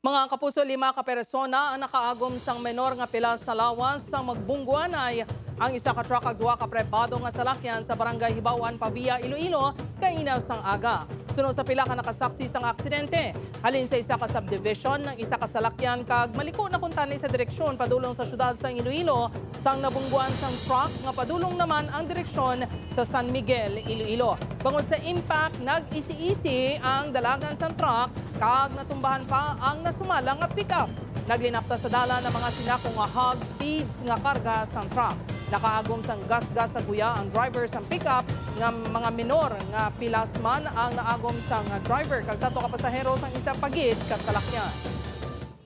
Mga kapuso, lima ka persona ang nakaagom sang menor nga pila sa lawas sa magbungguan ay ang isa ka truck ag duha ka prepado nga salakyan sa barangay Hibawan, Pavia, Iloilo, kainaw sang aga. Sunod sa pila ka nakasaksi sang aksidente, halin sa isa ka subdivision ng isa ka salakyan kag maliko na kuntani sa direksyon padulong sa syudad sang Iloilo, sang nabungguan sang truck nga padulong naman ang direksyon sa San Miguel, Iloilo. Bangod sa impact, nag-isi-isi ang dalagan sang truck kag natumbahan pa ang nasumala nga pickup. Naglinapta sa dala ng mga sinakong nga hog feeds nga karga sang truck. Nakaagom sang gas-gas sa kuya ang driver sang pickup nga mga minor nga pilasman ang naagom sang driver kag tato ka pasahero sang isa pagid kasalakyan.